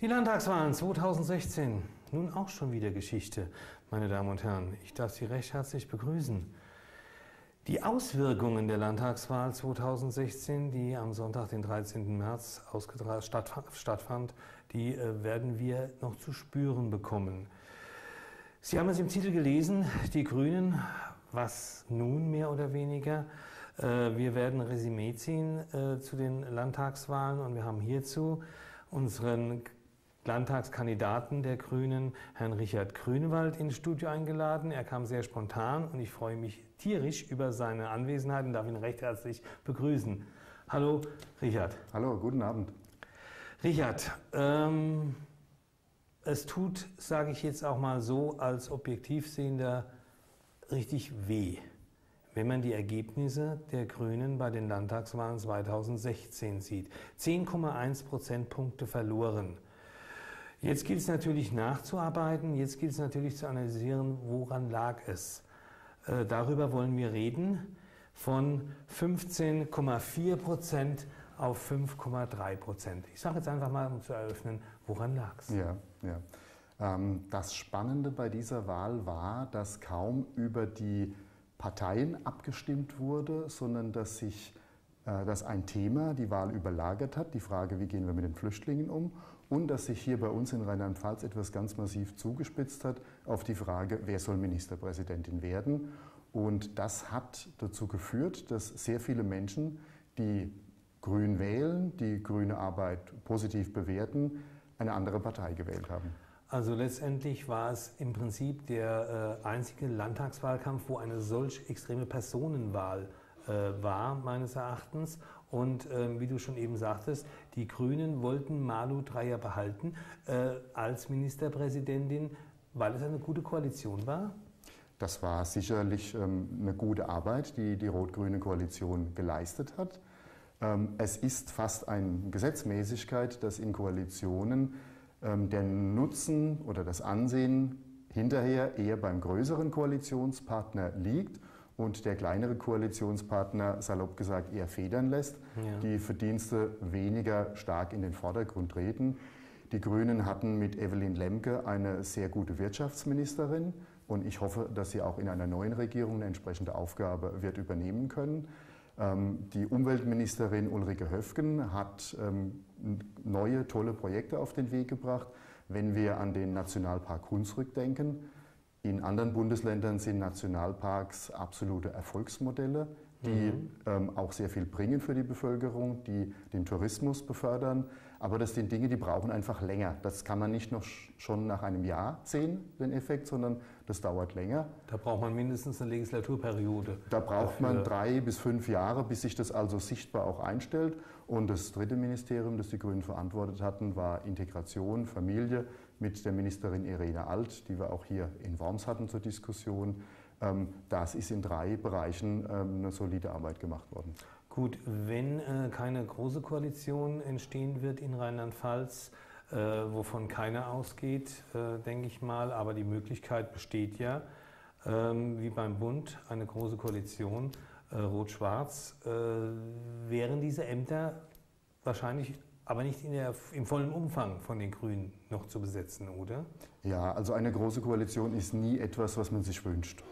Die Landtagswahlen 2016, nun auch schon wieder Geschichte, meine Damen und Herren. Ich darf Sie recht herzlich begrüßen. Die Auswirkungen der Landtagswahl 2016, die am Sonntag, den 13. März stattfand, die äh, werden wir noch zu spüren bekommen. Sie haben es im Titel gelesen, die Grünen, was nun mehr oder weniger. Äh, wir werden Resümee ziehen äh, zu den Landtagswahlen und wir haben hierzu unseren Landtagskandidaten der Grünen, Herrn Richard Grünewald, ins Studio eingeladen. Er kam sehr spontan und ich freue mich tierisch über seine Anwesenheit und darf ihn recht herzlich begrüßen. Hallo, Richard. Hallo, guten Abend. Richard, ähm, es tut, sage ich jetzt auch mal so, als Objektivsehender richtig weh, wenn man die Ergebnisse der Grünen bei den Landtagswahlen 2016 sieht. 10,1 Prozentpunkte verloren. Jetzt gilt es natürlich nachzuarbeiten, jetzt gilt es natürlich zu analysieren, woran lag es. Äh, darüber wollen wir reden, von 15,4 Prozent auf 5,3 Prozent. Ich sage jetzt einfach mal, um zu eröffnen, woran lag es? Ja, ja. Ähm, das Spannende bei dieser Wahl war, dass kaum über die Parteien abgestimmt wurde, sondern dass sich äh, dass ein Thema die Wahl überlagert hat, die Frage, wie gehen wir mit den Flüchtlingen um, und dass sich hier bei uns in Rheinland-Pfalz etwas ganz massiv zugespitzt hat auf die Frage, wer soll Ministerpräsidentin werden. Und das hat dazu geführt, dass sehr viele Menschen, die Grün wählen, die grüne Arbeit positiv bewerten, eine andere Partei gewählt haben. Also letztendlich war es im Prinzip der äh, einzige Landtagswahlkampf, wo eine solch extreme Personenwahl äh, war, meines Erachtens. Und äh, wie du schon eben sagtest, die Grünen wollten Malu Dreyer behalten äh, als Ministerpräsidentin, weil es eine gute Koalition war. Das war sicherlich ähm, eine gute Arbeit, die die rot-grüne Koalition geleistet hat. Ähm, es ist fast eine Gesetzmäßigkeit, dass in Koalitionen ähm, der Nutzen oder das Ansehen hinterher eher beim größeren Koalitionspartner liegt und der kleinere Koalitionspartner, salopp gesagt, eher federn lässt, ja. die Verdienste weniger stark in den Vordergrund treten. Die Grünen hatten mit Evelyn Lemke eine sehr gute Wirtschaftsministerin und ich hoffe, dass sie auch in einer neuen Regierung eine entsprechende Aufgabe wird übernehmen können. Ähm, die Umweltministerin Ulrike Höfgen hat ähm, neue, tolle Projekte auf den Weg gebracht. Wenn wir an den Nationalpark Hunsrück denken, in anderen Bundesländern sind Nationalparks absolute Erfolgsmodelle, die mhm. ähm, auch sehr viel bringen für die Bevölkerung, die den Tourismus befördern. Aber das sind Dinge, die brauchen einfach länger. Das kann man nicht noch schon nach einem Jahr sehen, den Effekt, sondern das dauert länger. Da braucht man mindestens eine Legislaturperiode. Da braucht man drei bis fünf Jahre, bis sich das also sichtbar auch einstellt. Und das dritte Ministerium, das die Grünen verantwortet hatten, war Integration, Familie mit der Ministerin Irene Alt, die wir auch hier in Worms hatten zur Diskussion. Ähm, das ist in drei Bereichen ähm, eine solide Arbeit gemacht worden. Gut, wenn äh, keine große Koalition entstehen wird in Rheinland-Pfalz, äh, wovon keiner ausgeht, äh, denke ich mal, aber die Möglichkeit besteht ja, ähm, wie beim Bund, eine große Koalition, Rot-Schwarz, wären diese Ämter wahrscheinlich aber nicht der, im vollen Umfang von den Grünen noch zu besetzen, oder? Ja, also eine große Koalition ist nie etwas, was man sich wünscht.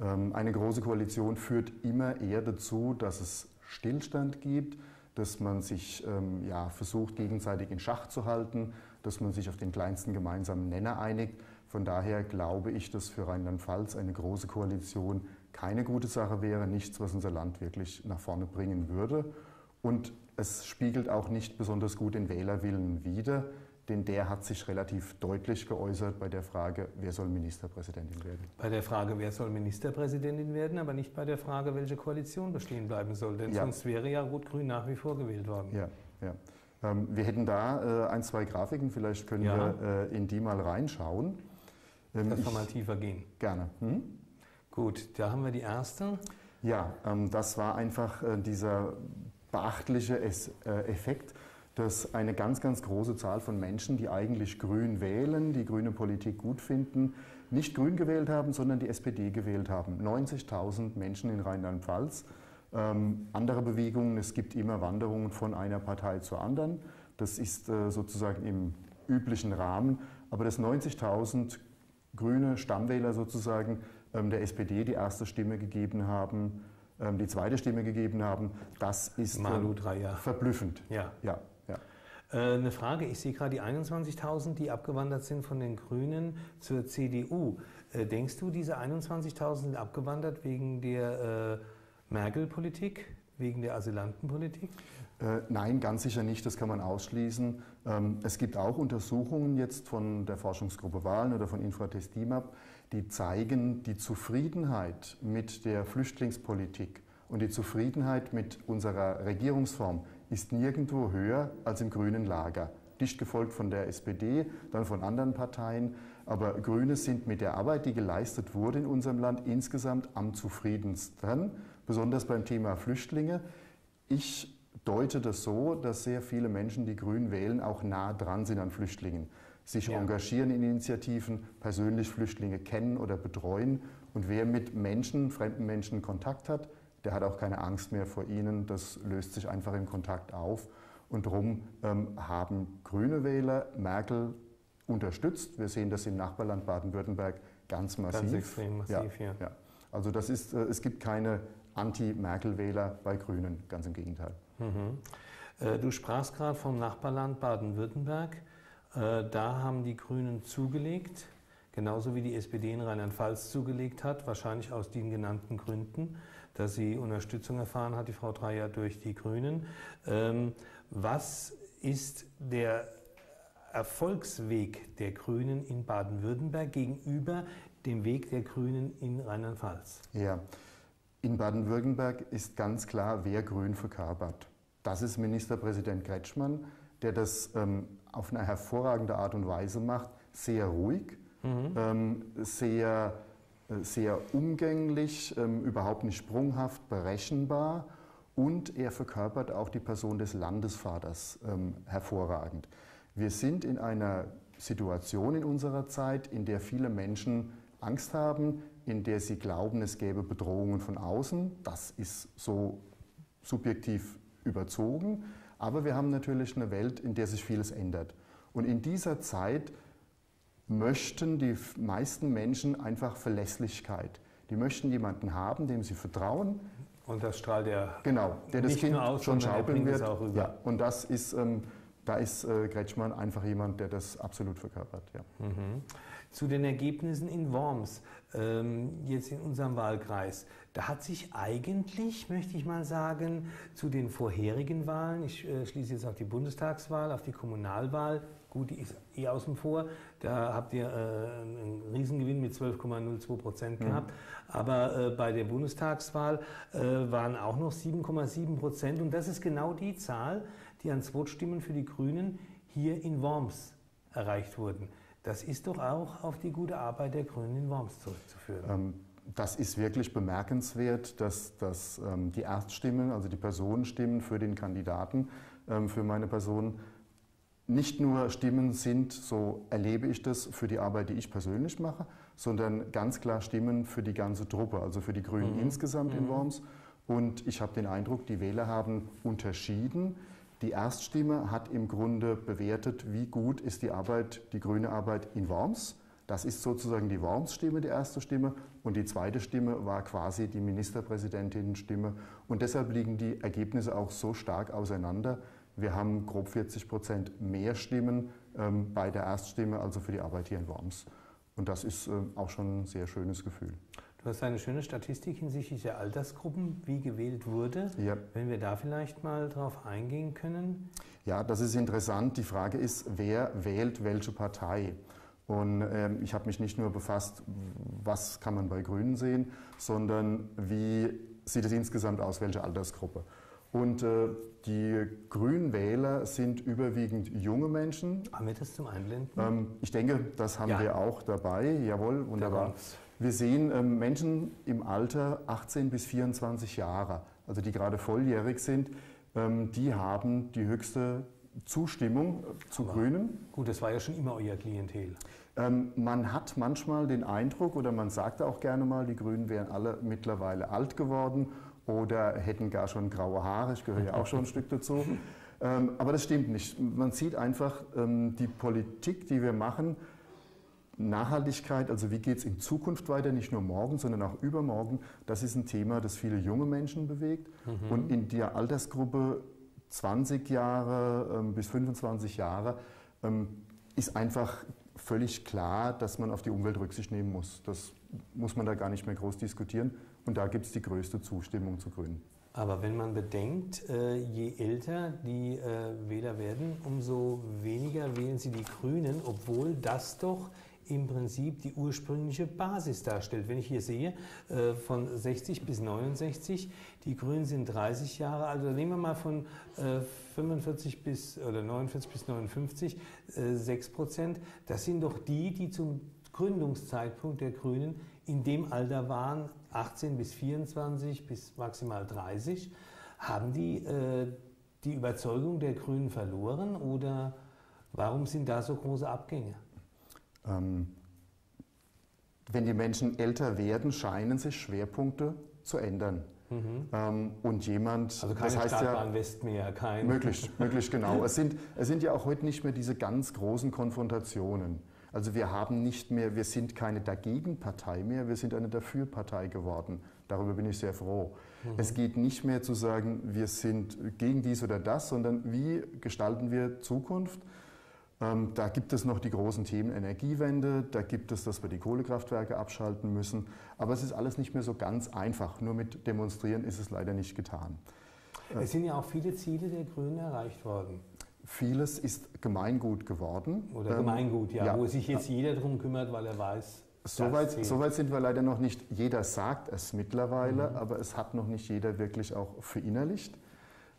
Ähm, eine große Koalition führt immer eher dazu, dass es Stillstand gibt, dass man sich ähm, ja, versucht, gegenseitig in Schach zu halten, dass man sich auf den kleinsten gemeinsamen Nenner einigt. Von daher glaube ich, dass für Rheinland-Pfalz eine große Koalition keine gute Sache wäre, nichts, was unser Land wirklich nach vorne bringen würde. Und es spiegelt auch nicht besonders gut den Wählerwillen wider, denn der hat sich relativ deutlich geäußert bei der Frage, wer soll Ministerpräsidentin werden. Bei der Frage, wer soll Ministerpräsidentin werden, aber nicht bei der Frage, welche Koalition bestehen bleiben soll, denn ja. sonst wäre ja Rot-Grün nach wie vor gewählt worden. Ja, ja. Ähm, wir hätten da äh, ein, zwei Grafiken, vielleicht können ja. wir äh, in die mal reinschauen. Ähm, Lass mal tiefer gehen. Gerne. Hm? Gut, da haben wir die erste. Ja, ähm, das war einfach äh, dieser beachtliche äh, Effekt, dass eine ganz, ganz große Zahl von Menschen, die eigentlich grün wählen, die grüne Politik gut finden, nicht grün gewählt haben, sondern die SPD gewählt haben. 90.000 Menschen in Rheinland-Pfalz. Ähm, andere Bewegungen, es gibt immer Wanderungen von einer Partei zur anderen. Das ist äh, sozusagen im üblichen Rahmen. Aber dass 90.000 grüne Stammwähler sozusagen ähm, der SPD die erste Stimme gegeben haben, ähm, die zweite Stimme gegeben haben, das ist Malu, Jahre. verblüffend. Ja. ja, ja. Äh, eine Frage, ich sehe gerade die 21.000, die abgewandert sind von den Grünen zur CDU. Äh, denkst du, diese 21.000 sind abgewandert wegen der äh, Merkel-Politik, wegen der Asylantenpolitik? Äh, nein, ganz sicher nicht, das kann man ausschließen. Ähm, es gibt auch Untersuchungen jetzt von der Forschungsgruppe Wahlen oder von Infratest DIMAP, die zeigen, die Zufriedenheit mit der Flüchtlingspolitik und die Zufriedenheit mit unserer Regierungsform ist nirgendwo höher als im grünen Lager. Dicht gefolgt von der SPD, dann von anderen Parteien. Aber Grüne sind mit der Arbeit, die geleistet wurde in unserem Land, insgesamt am zufriedensten, besonders beim Thema Flüchtlinge. Ich deute das so, dass sehr viele Menschen, die Grün wählen, auch nah dran sind an Flüchtlingen, sich ja. engagieren in Initiativen, persönlich Flüchtlinge kennen oder betreuen. Und wer mit Menschen, fremden Menschen Kontakt hat, der hat auch keine Angst mehr vor ihnen. Das löst sich einfach im Kontakt auf. Und darum ähm, haben grüne Wähler Merkel unterstützt. Wir sehen das im Nachbarland Baden-Württemberg ganz massiv. Ganz extrem massiv, ja. ja. Also das ist, äh, es gibt keine Anti-Merkel-Wähler bei Grünen, ganz im Gegenteil. Mhm. Äh, du sprachst gerade vom Nachbarland Baden-Württemberg. Äh, da haben die Grünen zugelegt, genauso wie die SPD in Rheinland-Pfalz zugelegt hat, wahrscheinlich aus den genannten Gründen, dass sie Unterstützung erfahren hat, die Frau Dreier, durch die Grünen. Ähm, was ist der Erfolgsweg der Grünen in Baden-Württemberg gegenüber dem Weg der Grünen in Rheinland-Pfalz? Ja, in Baden-Württemberg ist ganz klar, wer Grün verkörpert. Das ist Ministerpräsident Kretschmann, der das ähm, auf eine hervorragende Art und Weise macht, sehr ruhig, mhm. ähm, sehr, äh, sehr umgänglich, ähm, überhaupt nicht sprunghaft, berechenbar und er verkörpert auch die Person des Landesvaters ähm, hervorragend. Wir sind in einer Situation in unserer Zeit, in der viele Menschen Angst haben, in der sie glauben, es gäbe Bedrohungen von außen. Das ist so subjektiv überzogen. Aber wir haben natürlich eine Welt, in der sich vieles ändert. Und in dieser Zeit möchten die meisten Menschen einfach Verlässlichkeit. Die möchten jemanden haben, dem sie vertrauen. Und das strahlt er genau, der das Kind aus, schon schaukeln wird. Ja, und das ist, ähm, da ist äh, Kretschmann einfach jemand, der das absolut verkörpert. Ja. Mhm zu den Ergebnissen in Worms, ähm, jetzt in unserem Wahlkreis. Da hat sich eigentlich, möchte ich mal sagen, zu den vorherigen Wahlen, ich äh, schließe jetzt auf die Bundestagswahl, auf die Kommunalwahl, gut, die ist eh außen vor, da habt ihr äh, einen Riesengewinn mit 12,02 Prozent mhm. gehabt, aber äh, bei der Bundestagswahl äh, waren auch noch 7,7 Prozent und das ist genau die Zahl, die an Zweitstimmen für die Grünen hier in Worms erreicht wurden. Das ist doch auch auf die gute Arbeit der Grünen in Worms zurückzuführen. Ähm, das ist wirklich bemerkenswert, dass, dass ähm, die Erststimmen, also die Personenstimmen für den Kandidaten, ähm, für meine Person, nicht nur Stimmen sind, so erlebe ich das, für die Arbeit, die ich persönlich mache, sondern ganz klar Stimmen für die ganze Truppe, also für die Grünen mhm. insgesamt mhm. in Worms. Und ich habe den Eindruck, die Wähler haben unterschieden die Erststimme hat im Grunde bewertet, wie gut ist die Arbeit, die grüne Arbeit in Worms. Das ist sozusagen die Worms-Stimme, die erste Stimme. Und die zweite Stimme war quasi die Ministerpräsidentinnen-Stimme. Und deshalb liegen die Ergebnisse auch so stark auseinander. Wir haben grob 40 Prozent mehr Stimmen ähm, bei der Erststimme, also für die Arbeit hier in Worms. Und das ist äh, auch schon ein sehr schönes Gefühl. Du hast eine schöne Statistik hinsichtlich der Altersgruppen, wie gewählt wurde. Ja. Wenn wir da vielleicht mal drauf eingehen können. Ja, das ist interessant. Die Frage ist, wer wählt welche Partei? Und ähm, ich habe mich nicht nur befasst, was kann man bei Grünen sehen, sondern wie sieht es insgesamt aus, welche Altersgruppe. Und äh, die Grünwähler sind überwiegend junge Menschen. Haben wir das zum Einblenden? Ähm, ich denke, das haben ja. wir auch dabei. Jawohl, wunderbar. Wir sehen ähm, Menschen im Alter 18 bis 24 Jahre, also die gerade volljährig sind, ähm, die haben die höchste Zustimmung äh, zu Grünen. Gut, das war ja schon immer euer Klientel. Ähm, man hat manchmal den Eindruck oder man sagt auch gerne mal, die Grünen wären alle mittlerweile alt geworden oder hätten gar schon graue Haare. Ich gehöre ja auch schon ein Stück dazu. Ähm, aber das stimmt nicht. Man sieht einfach, ähm, die Politik, die wir machen, Nachhaltigkeit, also wie geht es in Zukunft weiter, nicht nur morgen, sondern auch übermorgen, das ist ein Thema, das viele junge Menschen bewegt. Mhm. Und in der Altersgruppe 20 Jahre ähm, bis 25 Jahre ähm, ist einfach völlig klar, dass man auf die Umwelt Rücksicht nehmen muss. Das muss man da gar nicht mehr groß diskutieren. Und da gibt es die größte Zustimmung zu Grünen. Aber wenn man bedenkt, äh, je älter die äh, Wähler werden, umso weniger wählen sie die Grünen, obwohl das doch im Prinzip die ursprüngliche Basis darstellt. Wenn ich hier sehe, äh, von 60 bis 69, die Grünen sind 30 Jahre alt, oder nehmen wir mal von 45 bis oder 49 bis 59 6 Prozent, das sind doch die, die zum Gründungszeitpunkt der Grünen in dem Alter waren, 18 bis 24 bis maximal 30, haben die äh, die Überzeugung der Grünen verloren oder warum sind da so große Abgänge? Ähm, wenn die Menschen älter werden, scheinen sich Schwerpunkte zu ändern. Mhm. Ähm, und jemand, also keine das heißt Startbahn ja, West mehr, kein möglich, möglich genau. Es sind, es sind ja auch heute nicht mehr diese ganz großen Konfrontationen. Also wir haben nicht mehr, wir sind keine Dagegen-Partei mehr, wir sind eine Dafür-Partei geworden. Darüber bin ich sehr froh. Mhm. Es geht nicht mehr zu sagen, wir sind gegen dies oder das, sondern wie gestalten wir Zukunft? Ähm, da gibt es noch die großen Themen Energiewende, da gibt es, dass wir die Kohlekraftwerke abschalten müssen. Aber es ist alles nicht mehr so ganz einfach. Nur mit Demonstrieren ist es leider nicht getan. Es sind ja auch viele Ziele der Grünen erreicht worden. Vieles ist Gemeingut geworden. Oder ähm, Gemeingut, ja, ja, wo sich jetzt jeder darum kümmert, weil er weiß. Soweit so weit sind wir leider noch nicht. Jeder sagt es mittlerweile, mhm. aber es hat noch nicht jeder wirklich auch verinnerlicht.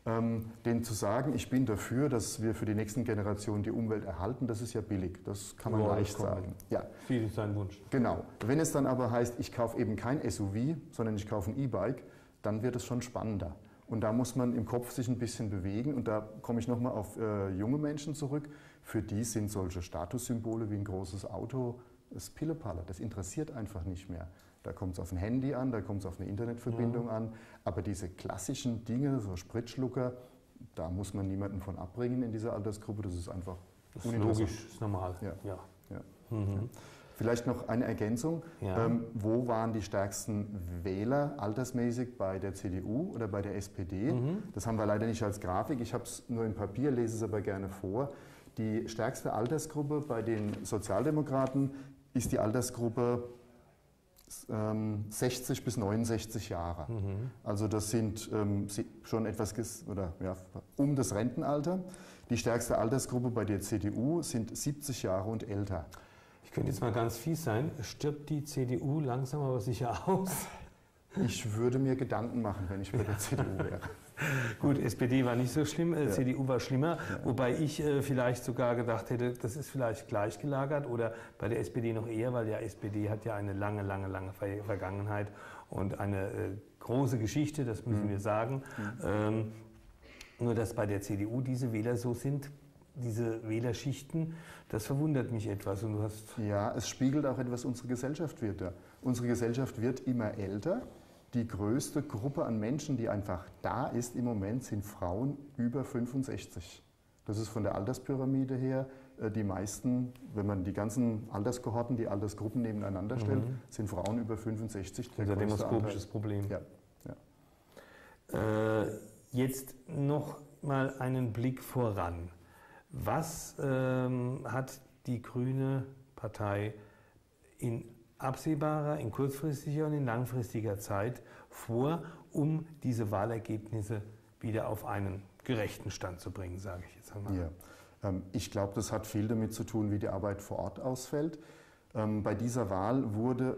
Ähm, denen zu sagen, ich bin dafür, dass wir für die nächsten Generationen die Umwelt erhalten, das ist ja billig. Das kann man ja, leicht sagen. Ja. Viel ist sein Wunsch. Genau. Wenn es dann aber heißt, ich kaufe eben kein SUV, sondern ich kaufe ein E-Bike, dann wird es schon spannender. Und da muss man im Kopf sich ein bisschen bewegen. Und da komme ich nochmal auf äh, junge Menschen zurück. Für die sind solche Statussymbole wie ein großes Auto das Pillepalle. Das interessiert einfach nicht mehr. Da kommt es auf ein Handy an, da kommt es auf eine Internetverbindung ja. an. Aber diese klassischen Dinge, so Spritschlucker, da muss man niemanden von abbringen in dieser Altersgruppe. Das ist einfach das ist logisch, ist normal. Ja. ja. ja. Mhm. Vielleicht noch eine Ergänzung. Ja. Ähm, wo waren die stärksten Wähler altersmäßig bei der CDU oder bei der SPD? Mhm. Das haben wir leider nicht als Grafik. Ich habe es nur im Papier, lese es aber gerne vor. Die stärkste Altersgruppe bei den Sozialdemokraten ist die Altersgruppe 60 bis 69 Jahre. Mhm. Also das sind ähm, schon etwas oder ja, um das Rentenalter. Die stärkste Altersgruppe bei der CDU sind 70 Jahre und älter könnte jetzt mal ganz fies sein, stirbt die CDU langsam aber sicher aus? Ich würde mir Gedanken machen, wenn ich bei der CDU wäre. Gut, SPD war nicht so schlimm, äh, ja. CDU war schlimmer, ja. wobei ich äh, vielleicht sogar gedacht hätte, das ist vielleicht gleichgelagert oder bei der SPD noch eher, weil der SPD hat ja eine lange, lange, lange Vergangenheit und eine äh, große Geschichte, das müssen mhm. wir sagen. Mhm. Ähm, nur dass bei der CDU diese Wähler so sind, diese Wählerschichten, das verwundert mich etwas. Und du hast ja, es spiegelt auch etwas, unsere Gesellschaft wird da. Unsere Gesellschaft wird immer älter. Die größte Gruppe an Menschen, die einfach da ist im Moment, sind Frauen über 65. Das ist von der Alterspyramide her äh, die meisten, wenn man die ganzen Alterskohorten, die Altersgruppen nebeneinander stellt, mhm. sind Frauen über 65. Das ist ein demoskopisches Problem. Ja. ja. Äh, jetzt noch mal einen Blick voran. Was ähm, hat die Grüne Partei in absehbarer, in kurzfristiger und in langfristiger Zeit vor, um diese Wahlergebnisse wieder auf einen gerechten Stand zu bringen, sage ich jetzt einmal. Ja. Ähm, ich glaube, das hat viel damit zu tun, wie die Arbeit vor Ort ausfällt. Ähm, bei dieser Wahl wurde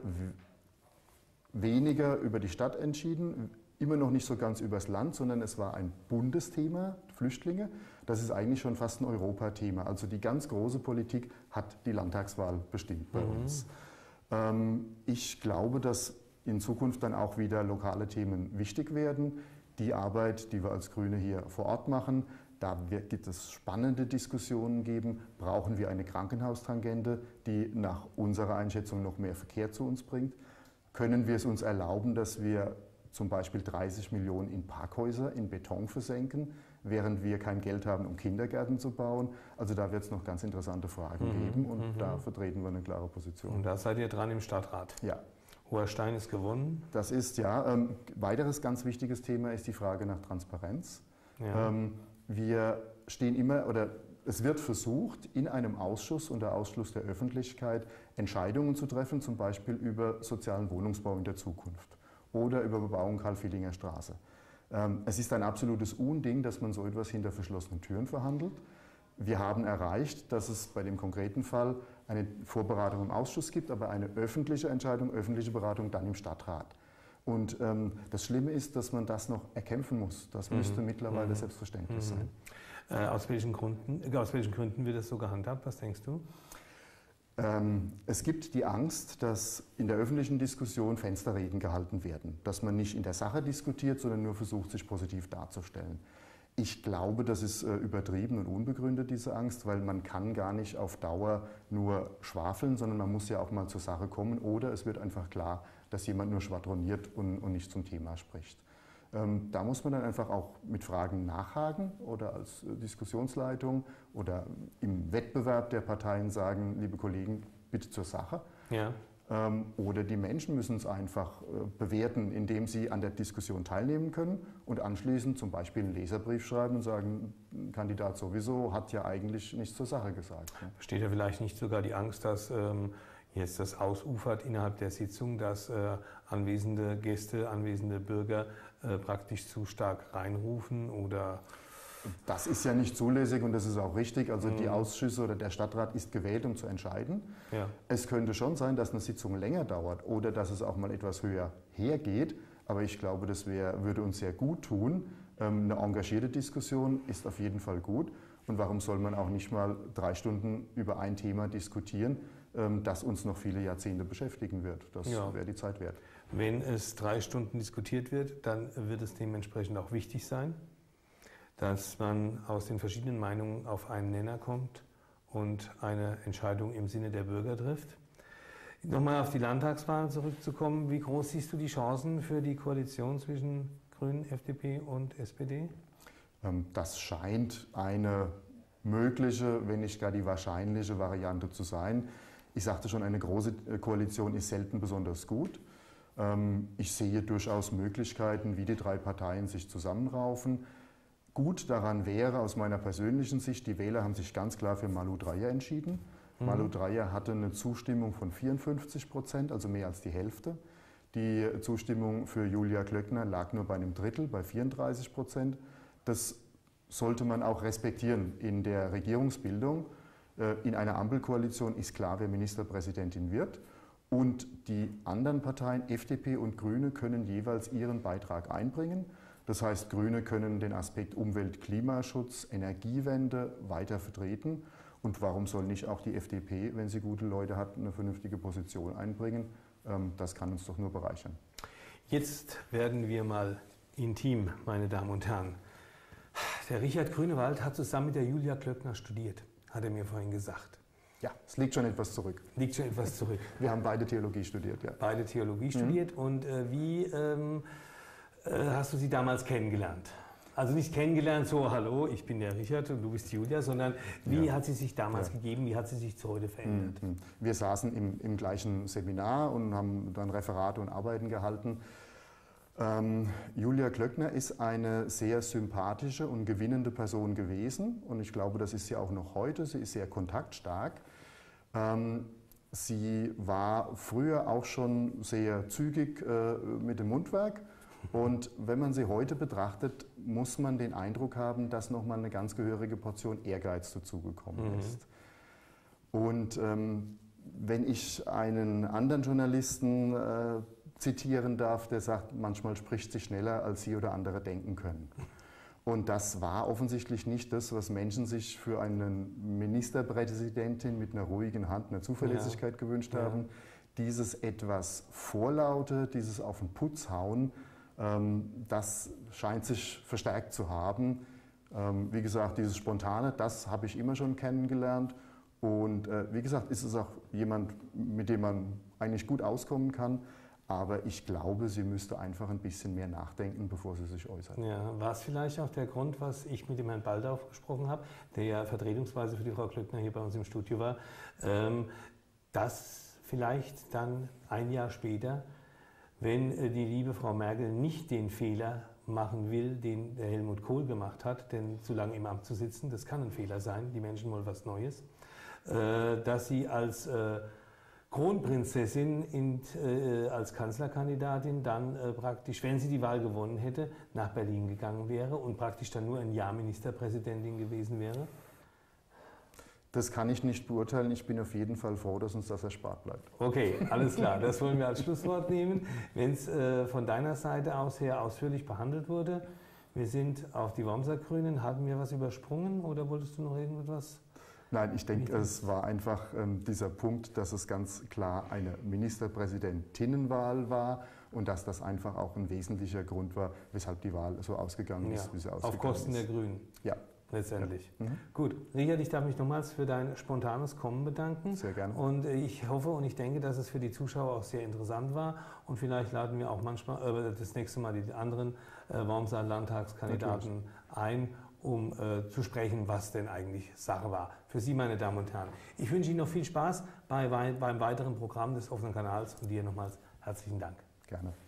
weniger über die Stadt entschieden, immer noch nicht so ganz übers Land, sondern es war ein Bundesthema, Flüchtlinge. Das ist eigentlich schon fast ein Europathema. Also die ganz große Politik hat die Landtagswahl bestimmt bei mhm. uns. Ähm, ich glaube, dass in Zukunft dann auch wieder lokale Themen wichtig werden. Die Arbeit, die wir als Grüne hier vor Ort machen, da wird es spannende Diskussionen geben. Brauchen wir eine Krankenhaustangente, die nach unserer Einschätzung noch mehr Verkehr zu uns bringt? Können wir es uns erlauben, dass wir zum Beispiel 30 Millionen in Parkhäuser in Beton versenken, während wir kein Geld haben, um Kindergärten zu bauen. Also da wird es noch ganz interessante Fragen mhm. geben und mhm. da vertreten wir eine klare Position. Und da seid ihr dran im Stadtrat? Ja. Hoher Stein ist gewonnen? Das ist ja. Ähm, weiteres ganz wichtiges Thema ist die Frage nach Transparenz. Ja. Ähm, wir stehen immer oder es wird versucht, in einem Ausschuss unter Ausschluss der Öffentlichkeit Entscheidungen zu treffen, zum Beispiel über sozialen Wohnungsbau in der Zukunft oder über Bebauung Karl-Filinger Straße. Ähm, es ist ein absolutes Unding, dass man so etwas hinter verschlossenen Türen verhandelt. Wir haben erreicht, dass es bei dem konkreten Fall eine Vorberatung im Ausschuss gibt, aber eine öffentliche Entscheidung, öffentliche Beratung dann im Stadtrat. Und ähm, das Schlimme ist, dass man das noch erkämpfen muss. Das mhm. müsste mittlerweile mhm. selbstverständlich mhm. sein. Äh, aus, welchen Gründen, äh, aus welchen Gründen wird das so gehandhabt? Was denkst du? Ähm, es gibt die Angst, dass in der öffentlichen Diskussion Fensterreden gehalten werden, dass man nicht in der Sache diskutiert, sondern nur versucht, sich positiv darzustellen. Ich glaube, das ist äh, übertrieben und unbegründet, diese Angst, weil man kann gar nicht auf Dauer nur schwafeln, sondern man muss ja auch mal zur Sache kommen oder es wird einfach klar, dass jemand nur schwadroniert und, und nicht zum Thema spricht. Ähm, da muss man dann einfach auch mit Fragen nachhaken oder als äh, Diskussionsleitung oder im Wettbewerb der Parteien sagen, liebe Kollegen, bitte zur Sache. Ja. Ähm, oder die Menschen müssen es einfach äh, bewerten, indem sie an der Diskussion teilnehmen können und anschließend zum Beispiel einen Leserbrief schreiben und sagen, Kandidat sowieso hat ja eigentlich nichts zur Sache gesagt. Steht ja vielleicht nicht sogar die Angst, dass ähm, jetzt das ausufert innerhalb der Sitzung, dass äh, anwesende Gäste, anwesende Bürger äh, praktisch zu stark reinrufen oder das ist ja nicht zulässig und das ist auch richtig. Also die mhm. Ausschüsse oder der Stadtrat ist gewählt, um zu entscheiden. Ja. Es könnte schon sein, dass eine Sitzung länger dauert oder dass es auch mal etwas höher hergeht. Aber ich glaube, das wär, würde uns sehr gut tun. Ähm, eine engagierte Diskussion ist auf jeden Fall gut. Und warum soll man auch nicht mal drei Stunden über ein Thema diskutieren? Ähm, das uns noch viele Jahrzehnte beschäftigen wird. Das ja. wäre die Zeit wert. Wenn es drei Stunden diskutiert wird, dann wird es dementsprechend auch wichtig sein, dass man aus den verschiedenen Meinungen auf einen Nenner kommt und eine Entscheidung im Sinne der Bürger trifft. Nochmal auf die Landtagswahl zurückzukommen. Wie groß siehst du die Chancen für die Koalition zwischen Grünen, FDP und SPD? Ähm, das scheint eine mögliche, wenn nicht gar die wahrscheinliche Variante zu sein. Ich sagte schon, eine große äh, Koalition ist selten besonders gut. Ähm, ich sehe durchaus Möglichkeiten, wie die drei Parteien sich zusammenraufen. Gut daran wäre aus meiner persönlichen Sicht, die Wähler haben sich ganz klar für Malu Dreyer entschieden. Mhm. Malu Dreyer hatte eine Zustimmung von 54 Prozent, also mehr als die Hälfte. Die Zustimmung für Julia Klöckner lag nur bei einem Drittel, bei 34 Prozent. Das sollte man auch respektieren in der Regierungsbildung. Äh, in einer Ampelkoalition ist klar, wer Ministerpräsidentin wird. Und die anderen Parteien, FDP und Grüne, können jeweils ihren Beitrag einbringen. Das heißt, Grüne können den Aspekt Umwelt, Klimaschutz, Energiewende weiter vertreten. Und warum soll nicht auch die FDP, wenn sie gute Leute hat, eine vernünftige Position einbringen? Ähm, das kann uns doch nur bereichern. Jetzt werden wir mal intim, meine Damen und Herren. Der Richard Grünewald hat zusammen mit der Julia Klöckner studiert hat er mir vorhin gesagt. Ja, es liegt schon etwas zurück. Liegt schon etwas zurück. Wir haben beide Theologie studiert, ja. Beide Theologie mhm. studiert. Und äh, wie ähm, äh, hast du sie damals kennengelernt? Also nicht kennengelernt so, hallo, ich bin der Richard und du bist Julia, sondern wie ja. hat sie sich damals ja. gegeben, wie hat sie sich zu heute verändert? Mhm. Wir saßen im, im gleichen Seminar und haben dann Referate und Arbeiten gehalten. Ähm, Julia Klöckner ist eine sehr sympathische und gewinnende Person gewesen und ich glaube, das ist sie auch noch heute. Sie ist sehr kontaktstark. Ähm, sie war früher auch schon sehr zügig äh, mit dem Mundwerk und wenn man sie heute betrachtet, muss man den Eindruck haben, dass nochmal eine ganz gehörige Portion Ehrgeiz dazugekommen mhm. ist. Und ähm, wenn ich einen anderen Journalisten äh, zitieren darf, der sagt, manchmal spricht sie schneller, als sie oder andere denken können. Und das war offensichtlich nicht das, was Menschen sich für eine Ministerpräsidentin mit einer ruhigen Hand, einer Zuverlässigkeit ja. gewünscht haben. Ja. Dieses etwas Vorlaute, dieses auf den Putz hauen, ähm, das scheint sich verstärkt zu haben. Ähm, wie gesagt, dieses Spontane, das habe ich immer schon kennengelernt. Und äh, wie gesagt, ist es auch jemand, mit dem man eigentlich gut auskommen kann. Aber ich glaube, sie müsste einfach ein bisschen mehr nachdenken, bevor sie sich äußert. Ja, war es vielleicht auch der Grund, was ich mit dem Herrn Baldauf gesprochen habe, der ja vertretungsweise für die Frau Klöckner hier bei uns im Studio war, ähm, dass vielleicht dann ein Jahr später, wenn äh, die liebe Frau Merkel nicht den Fehler machen will, den der Helmut Kohl gemacht hat, denn zu lange im Amt zu sitzen, das kann ein Fehler sein, die Menschen wollen was Neues, äh, dass sie als äh, Kronprinzessin in, äh, als Kanzlerkandidatin dann äh, praktisch, wenn sie die Wahl gewonnen hätte, nach Berlin gegangen wäre und praktisch dann nur ein Jahr Ministerpräsidentin gewesen wäre? Das kann ich nicht beurteilen. Ich bin auf jeden Fall froh, dass uns das erspart bleibt. Okay, alles klar. Das wollen wir als Schlusswort nehmen. Wenn es äh, von deiner Seite aus her ausführlich behandelt wurde, wir sind auf die Wormser Grünen. Hatten wir was übersprungen oder wolltest du noch irgendwas? Nein, ich denke, es war einfach ähm, dieser Punkt, dass es ganz klar eine Ministerpräsidentinnenwahl war und dass das einfach auch ein wesentlicher Grund war, weshalb die Wahl so ausgegangen ist, ja, wie sie ausgegangen Auf Kosten ist. der Grünen. Ja. Letztendlich. Ja. Mhm. Gut, Richard, ich darf mich nochmals für dein spontanes Kommen bedanken. Sehr gerne. Und ich hoffe und ich denke, dass es für die Zuschauer auch sehr interessant war. Und vielleicht laden wir auch manchmal äh, das nächste Mal die anderen äh, Wormser Landtagskandidaten ein, um äh, zu sprechen, was denn eigentlich Sache war. Für Sie, meine Damen und Herren. Ich wünsche Ihnen noch viel Spaß bei, beim weiteren Programm des offenen Kanals und dir nochmals herzlichen Dank. Gerne.